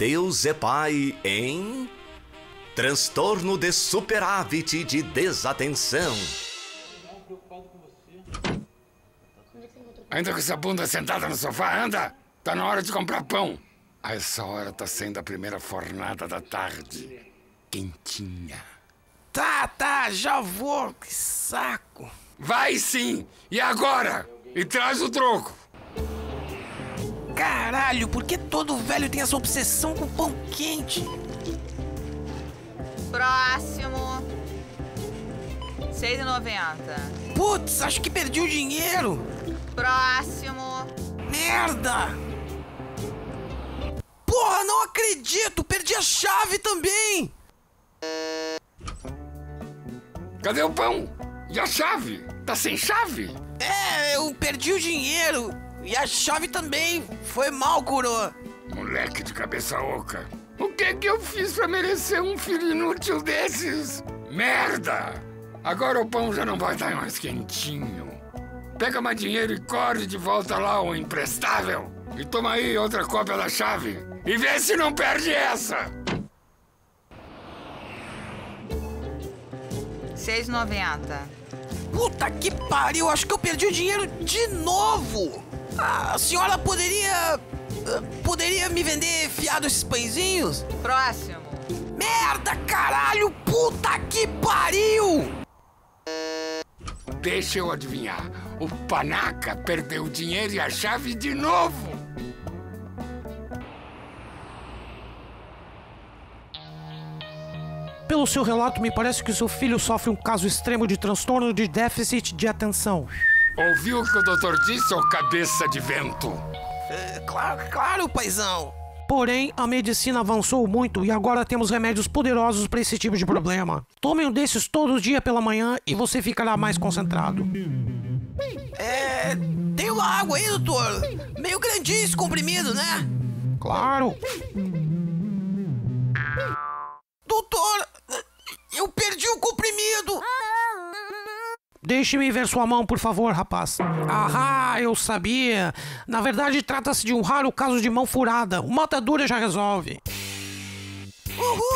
Deus é Pai em transtorno de superávit de desatenção. Ainda com essa bunda sentada no sofá, anda! Tá na hora de comprar pão. A essa hora tá sendo a primeira fornada da tarde. Quentinha. Tá, tá, já vou. Que saco. Vai sim! E agora? E traz o troco. Caralho, por que todo velho tem essa obsessão com pão quente? Próximo. 6,90. Putz, acho que perdi o dinheiro. Próximo. Merda! Porra, não acredito! Perdi a chave também! Cadê o pão? E a chave? Tá sem chave? É, eu perdi o dinheiro. E a chave também. Foi mal, coroa. Moleque de cabeça oca. O que que eu fiz pra merecer um filho inútil desses? Merda! Agora o pão já não vai estar mais quentinho. Pega mais dinheiro e corre de volta lá, o imprestável. E toma aí outra cópia da chave. E vê se não perde essa. 6,90. Puta que pariu, acho que eu perdi o dinheiro de novo. A senhora poderia. Poderia me vender fiado esses pãezinhos? Próximo. Merda, caralho! Puta que pariu! Deixa eu adivinhar. O panaca perdeu o dinheiro e a chave de novo. Pelo seu relato, me parece que seu filho sofre um caso extremo de transtorno de déficit de atenção. Ouviu o que o doutor disse, ô cabeça de vento? É, claro, claro, paizão. Porém, a medicina avançou muito e agora temos remédios poderosos para esse tipo de problema. Tome um desses todo dia pela manhã e você ficará mais concentrado. É. Tem uma água aí, doutor? Meio grandinho esse comprimido, né? Claro. Deixe-me ver sua mão, por favor, rapaz. Ahá, eu sabia. Na verdade, trata-se de um raro caso de mão furada. Uma atadura já resolve. Uhul!